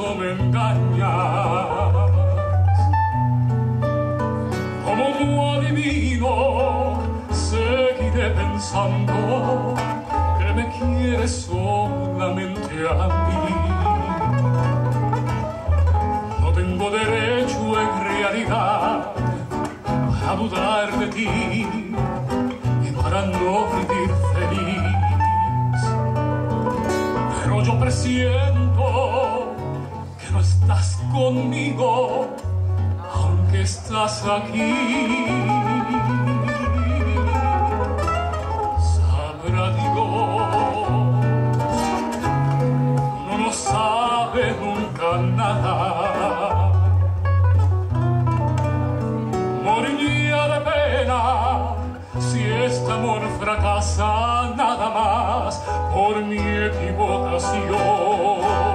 extrañas. Como no adivino, seguiré pensando que me quieres solamente a mí. No tengo derecho en realidad a dudar de ti y para no vivir feliz. Pero yo presiento no estás conmigo, aunque estás aquí. Sabrá Dios, uno no sabe nunca nada. Moriría de pena si este amor fracasa nada más por mi equivocación.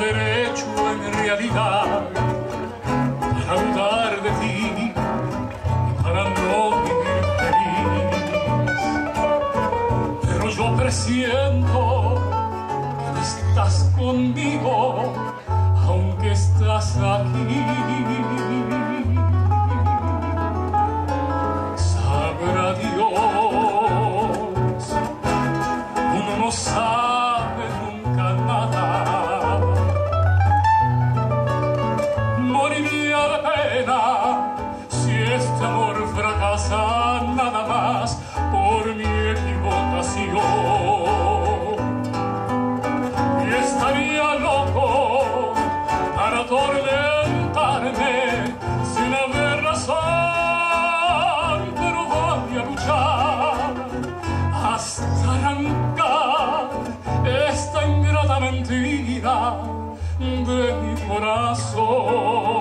Derecho en realidad presiento que estás conmigo, aunque estás aquí. Sabrá Dios uno no sabe nunca nada. Moriría de pena si este amor fracasa de mi corazón.